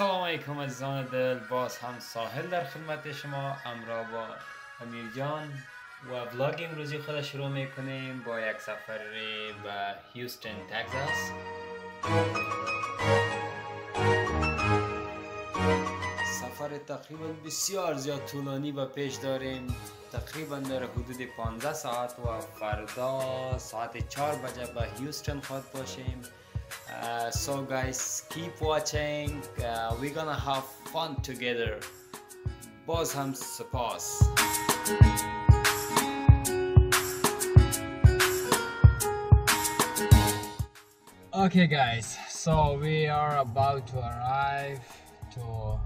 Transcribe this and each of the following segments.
السلام علیکم عزیزان دل باز هم ساحل در خدمت شما امرا با امیر جان و ولاگ امروزی خود شروع می‌کنیم با یک سفر به هیوستن تگزاس. سفر تقریبا بسیار زیاد طولانی به پیش داریم. تقریبا در حدود 15 ساعت و فردا ساعت 4 بجه به هیوستن خواهد باشیم. Uh, so guys keep watching. Uh, we're gonna have fun together. Both suppose okay guys so we are about to arrive to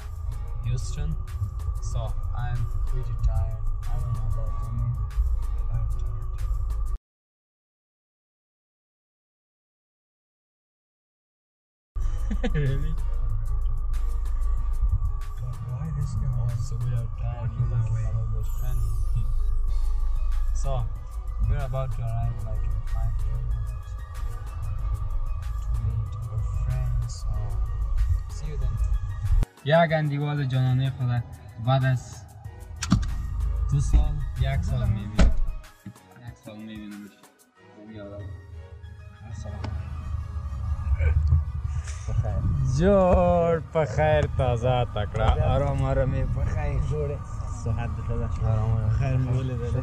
Houston. So I'm pretty tired. really? God, why this guy? Also, we are tired. Walking You that like way. follow the trend. so, we're about to arrive like in five minutes to meet our friends. So, see you then. یک اندیواز جانانه خود بعد از دو سال یک سال میبینیم یک سال میبینیمش جور بخیر تازه تکړه. آرام آرامی بخیر جوړه. صحت دې آرام آرام خیر مې ولیدل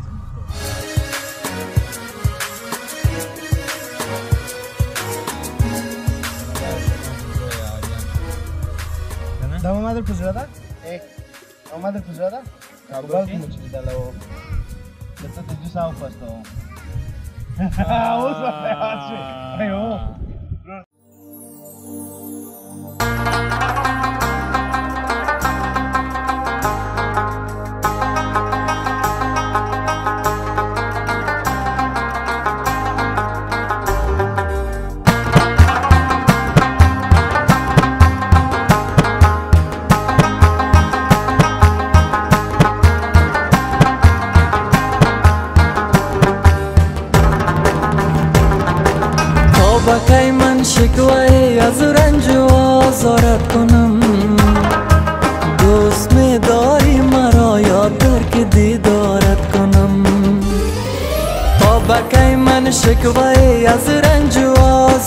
دا ما در پزړه ده؟ ما در پزړه ده؟ کابل کې؟ مچ لیدل او دته ته جسا او پستو اوس په یاد شي ایو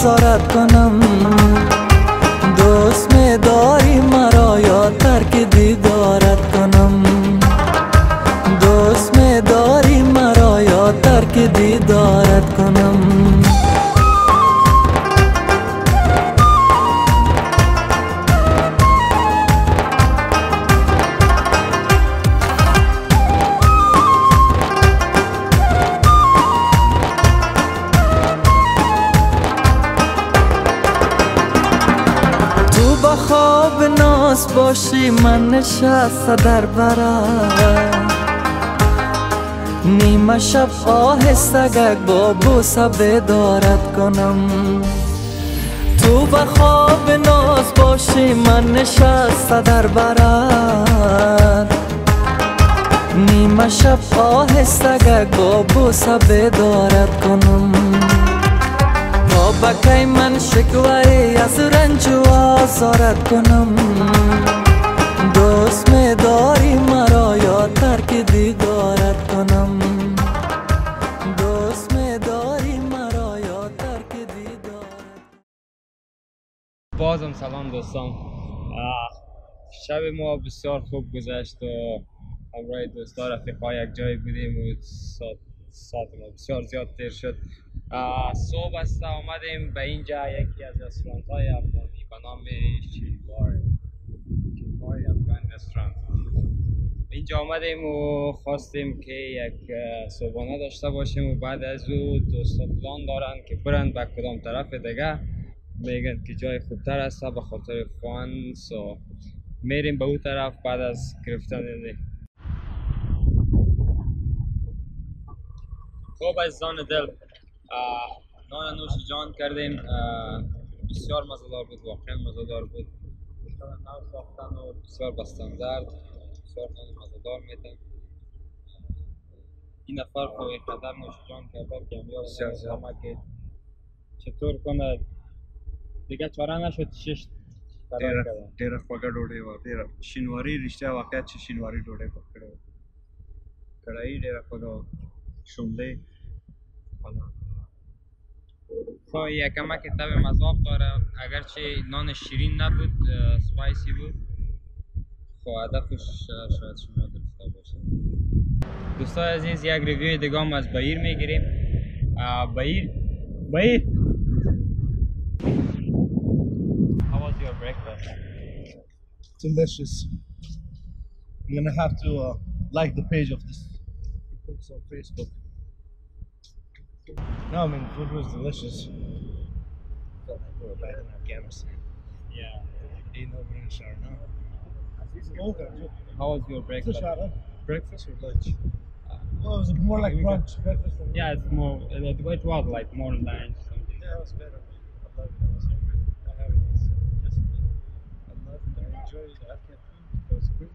nazorat qildim خواب ناز باشی من نشسته در برم. نیمه شب آهسته گک با بوسه بیدارت کنم. تو به خواب ناز باشی من نشسته در برت نیمه شب آهسته گک با بوسه بیدارت کنم. بکی من شکوه از رنج و آزارت کنم؟ دوست می داری مرا یا ترک دیدارت کنم؟ دوست می داری مرا یا ترک دیدارت بازم سلام دوستان. شب ما بسیار خوب گذشت و همراه دوستا رفیقا یک جای بودیم و ساعت, ساعت ما بسیار زیاد تیر شد. صبح است آمدیم به اینجا. یکی از رستوران های افغانی به نام چیلبار چیلبار افغان رستوران. اینجا آمدیم و خواستیم که یک صبحانه داشته باشیم و بعد از او دوستا پلان دارن که برن به کدام طرف دیگه. میگن که جای خوبتر است به خاطر فان سو میریم به اون طرف بعد از گرفتن خب عزیزان دل نان نوش جان کردیم بسیار مزهدار بود واقعا مزهدار بود نو ساختن و بسیار بستاندرد بسیار نان مزهدار میتن این نفر خب قدر نوش جان کرده که همیار. که چطور کنه دیگه چاره نشد شش. ډېره خوږه ډوډۍ وه ډېره شینواري رښتیا واقعیت چې شینواري ډوډۍ پخ کړې وه کړایي ډېره خوږه وه شونډې حالا خب یکمک تب مذاق داره اگرچه نان شیرین نبود اه، سپایسی بود خب هدفش اه، شاید شما درسته باشه دوستان عزیز یک ریویو دیگه هم از بایر میگیریم بایر بایر How was your breakfast? delicious. I'm gonna have to uh, like the page of this books on Facebook. No, I mean food was delicious. Felt like we were back in Afghanistan. Yeah. Eating over in Sharna. Okay. How was your breakfast? Breakfast or lunch? Uh, well, it was more like brunch. Breakfast and Yeah, it's more, it, it was like more lunch. Something. Yeah, it was better. I loved it. I was hungry. I eaten since yesterday. I loved it. I enjoyed the Afghan food. It was great.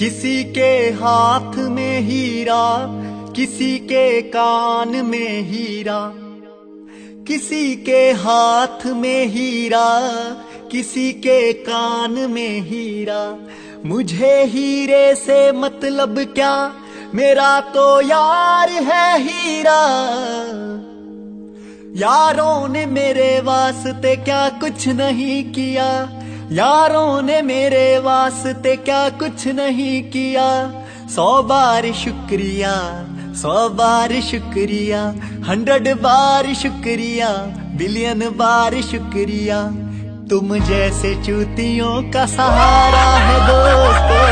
किसी के हाथ में हीरा, किसी के कान में हीरा, किसी के हाथ में हीरा, किसी के कान में हीरा। मुझे हीरे से मतलब क्या? मेरा तो यार है हीरा। यारों ने मेरे वास्ते क्या कुछ नहीं किया? यारों ने मेरे वास्ते क्या कुछ नहीं किया? सौ बार शुक्रिया, सौ बार शुक्रिया, हंड्रेड बार शुक्रिया, बिलियन बार शुक्रिया। तुम जैसे चूतियों का सहारा है दोस्तों,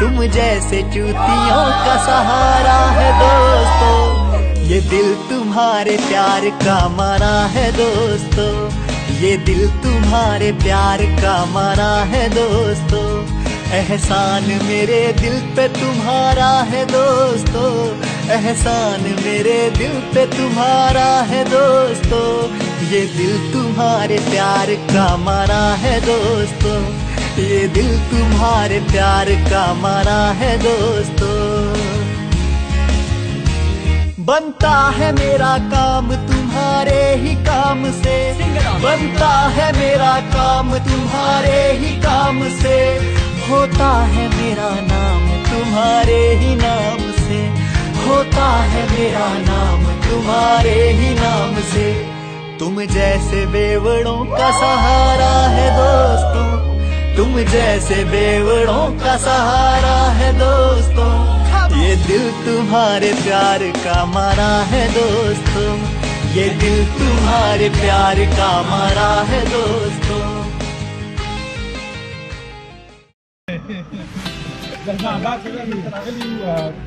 तुम जैसे चूतियों का सहारा है दोस्तों। ये दिल तुम्हारे प्यार का मारा है दोस्तों। ये दिल तुम्हारे प्यार का मारा है दोस्तों। एहसान मेरे दिल पे तुम्हारा है दोस्तों। एहसान मेरे दिल पे तुम्हारा है दोस्तों। ये दिल तुम्हारे प्यार का मारा है दोस्तों। ये दिल तुम्हारे प्यार का मारा है दोस्तों। बनता है मेरा काम तुम्हारे ही काम से बनता है मेरा काम, तुम्हारे ही काम से होता है मेरा नाम, तुम्हारे ही नाम से होता है मेरा नाम, तुम्हारे ही नाम से। तुम जैसे बेवड़ों का सहारा है दोस्तों, तुम जैसे बेवड़ों का सहारा है दोस्तों। ये दिल तुम्हारे प्यार का मारा है दोस्तों। ये दिल तुम्हारे प्यार का मरा है दोस्तों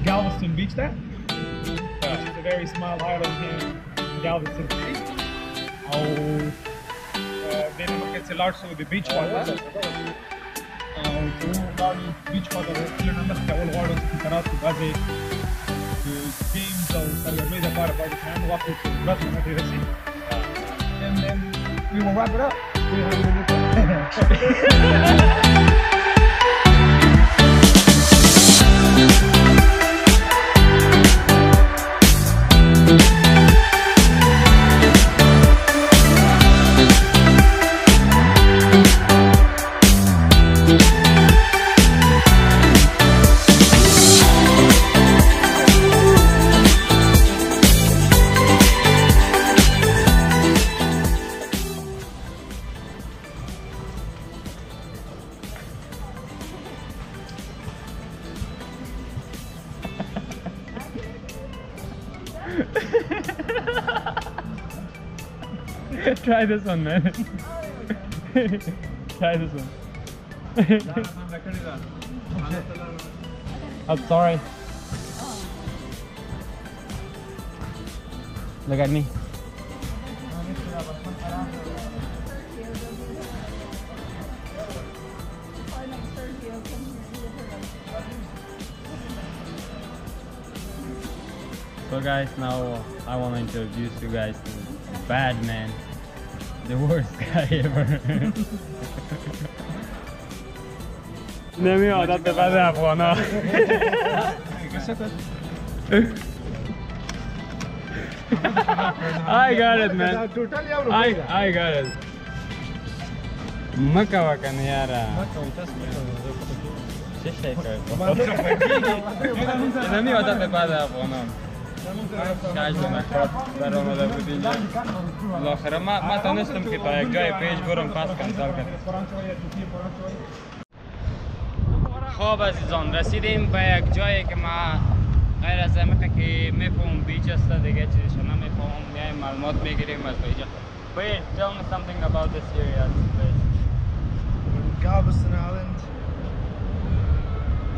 Galveston Beach there, which is a very small island here in Galveston City. Au venit să de beach water. Au beach water, în asta, o luare în gaze Made part of our time, through the rest of And then we will wrap it up. this one, man. Try this one. I'm sorry. Look at me. So guys, now I want to introduce you guys to Bad Man, the worst guy ever. نمی عادت به بعد افغانا I got it man ټوټل یو I روپۍ ده I got it مکه وکنه یاره چه شي کوي نمی عادت به بعد افغانان به نکات در آمده بود اینجا بالاخره ما ما تانستم که تا یک جای پیج برم پس کنسل کنم خب عزیزان رسیدیم به یک جایی که ما غیر از امکه که می‌فهمم بیچ است دیگه چیزش نمی‌فهمم میایم معلومات می‌گیریم از بیجا Wait, tell me something about this area, place. Galveston Island.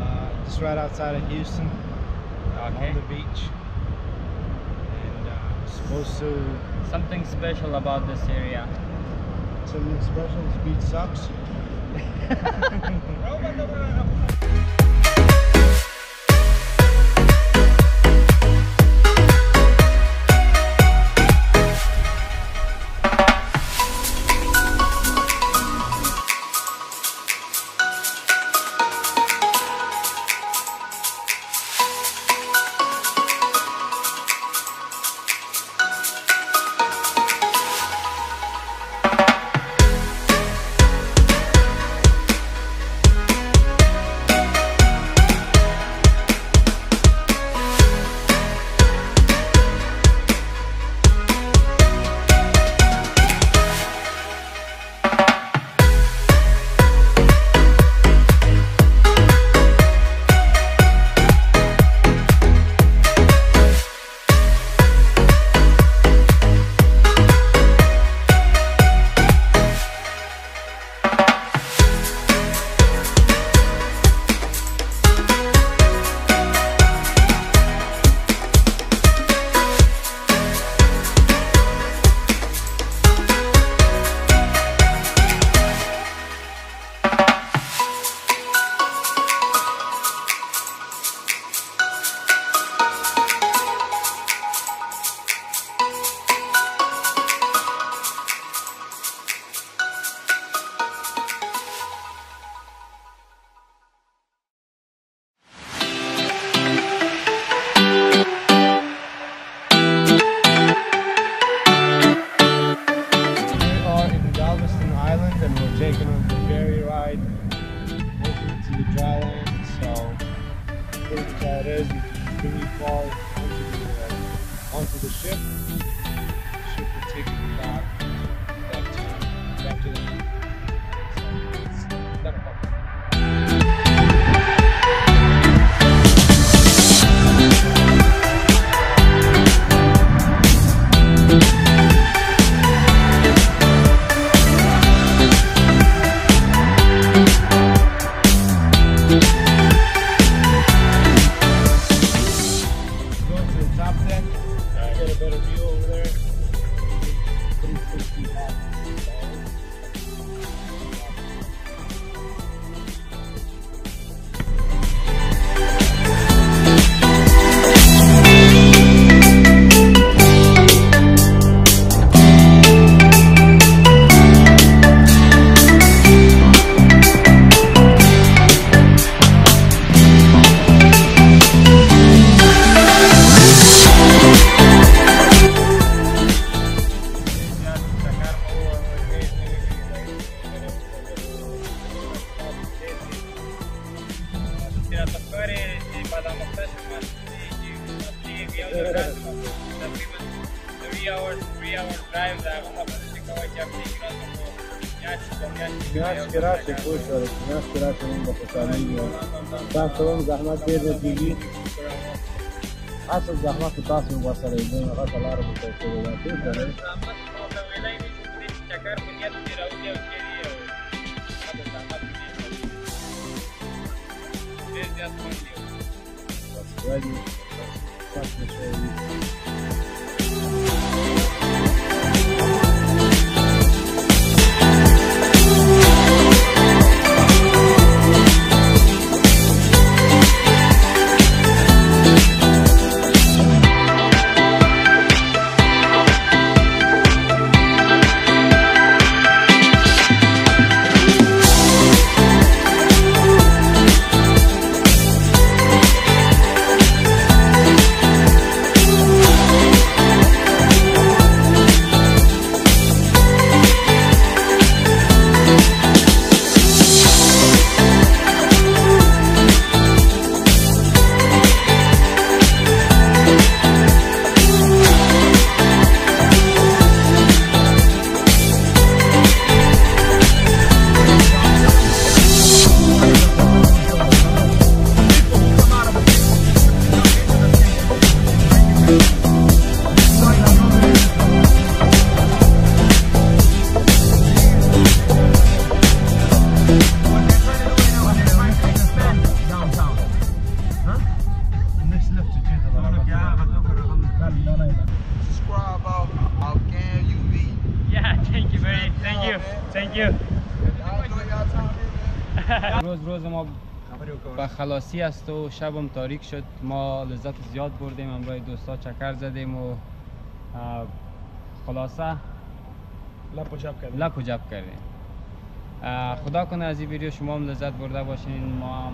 Uh, just right outside of Houston Okay. on the beach. And supposed to Something special about this area. something special. Speed beach sucks. میاشت کې راشي پوه چې میاشت کې راشي موږ به خوشحالېږو تاسو هم زحمت ډېر نه کېږي اصل زحمت تاسو ورسره یې هغه ته لاره به طی کړې Ладно, так сначала به خلاصی است و شبم تاریک شد. ما لذت زیاد بردیم امروز دوستا چکر زدیم و خلاصه لپو چپ کردیم. لپ و جب کردیم. خدا کنه از این ویدیو شما هم لذت برده باشین. ما هم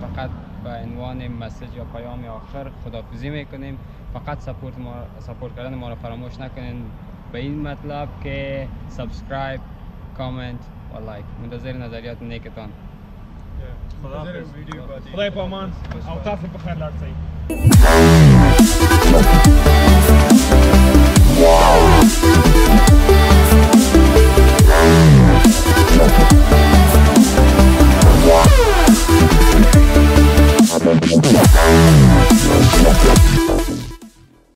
فقط به عنوان مسج یا پیام آخر خدافزی می‌کنیم. فقط سپورت ما سپورت کردن ما را فراموش نکنین. به این مطلب که سابسکرایب کامنت و لایک. منتظر نظریات نیکتان. Wow.